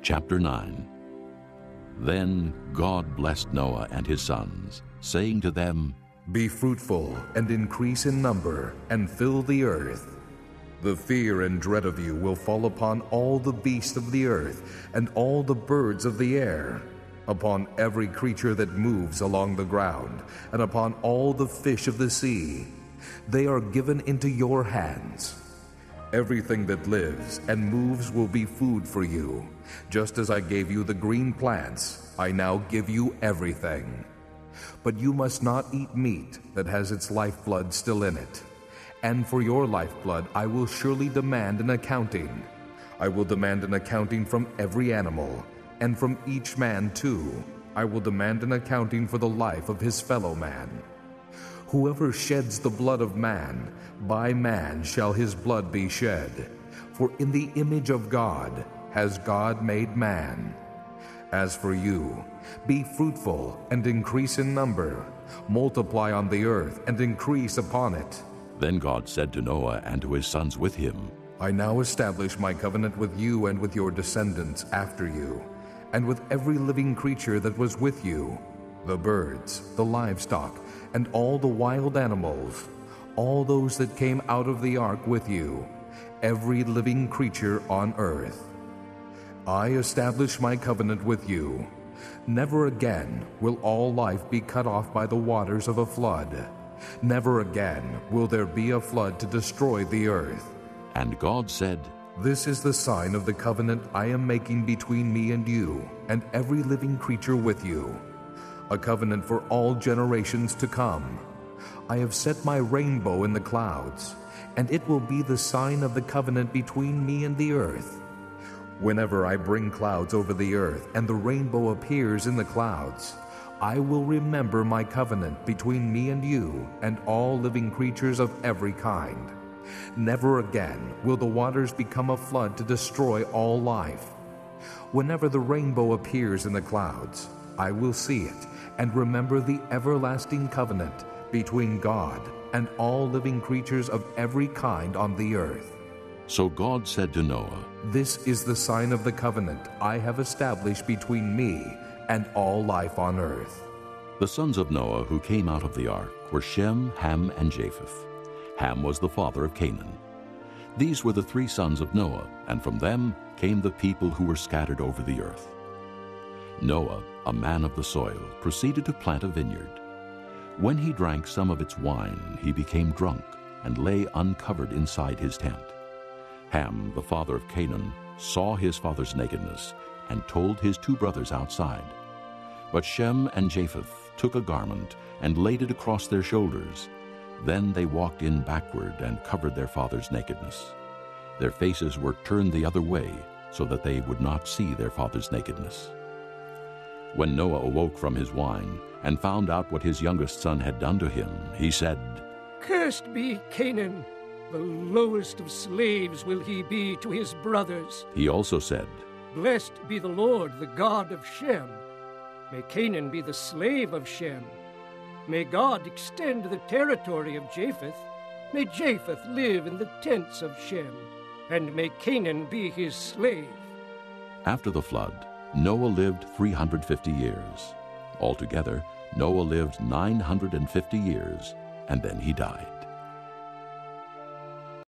Chapter 9 Then God blessed Noah and his sons, saying to them, Be fruitful and increase in number, and fill the earth. The fear and dread of you will fall upon all the beasts of the earth, and all the birds of the air, upon every creature that moves along the ground, and upon all the fish of the sea. They are given into your hands. Everything that lives and moves will be food for you. Just as I gave you the green plants, I now give you everything. But you must not eat meat that has its lifeblood still in it. And for your lifeblood I will surely demand an accounting. I will demand an accounting from every animal, and from each man too. I will demand an accounting for the life of his fellow man. Whoever sheds the blood of man, by man shall his blood be shed. For in the image of God has God made man. As for you, be fruitful and increase in number, multiply on the earth and increase upon it. Then God said to Noah and to his sons with him, I now establish my covenant with you and with your descendants after you, and with every living creature that was with you the birds, the livestock, and all the wild animals, all those that came out of the ark with you, every living creature on earth. I establish my covenant with you. Never again will all life be cut off by the waters of a flood. Never again will there be a flood to destroy the earth. And God said, This is the sign of the covenant I am making between me and you, and every living creature with you a covenant for all generations to come. I have set my rainbow in the clouds, and it will be the sign of the covenant between me and the earth. Whenever I bring clouds over the earth and the rainbow appears in the clouds, I will remember my covenant between me and you and all living creatures of every kind. Never again will the waters become a flood to destroy all life. Whenever the rainbow appears in the clouds, I will see it and remember the everlasting covenant between God and all living creatures of every kind on the earth. So God said to Noah, This is the sign of the covenant I have established between me and all life on earth. The sons of Noah who came out of the ark were Shem, Ham, and Japheth. Ham was the father of Canaan. These were the three sons of Noah, and from them came the people who were scattered over the earth. Noah, a man of the soil, proceeded to plant a vineyard. When he drank some of its wine, he became drunk and lay uncovered inside his tent. Ham, the father of Canaan, saw his father's nakedness and told his two brothers outside. But Shem and Japheth took a garment and laid it across their shoulders. Then they walked in backward and covered their father's nakedness. Their faces were turned the other way so that they would not see their father's nakedness. When Noah awoke from his wine and found out what his youngest son had done to him, he said, Cursed be Canaan, the lowest of slaves will he be to his brothers. He also said, Blessed be the Lord, the God of Shem. May Canaan be the slave of Shem. May God extend the territory of Japheth. May Japheth live in the tents of Shem. And may Canaan be his slave. After the flood, Noah lived 350 years. Altogether, Noah lived 950 years, and then he died.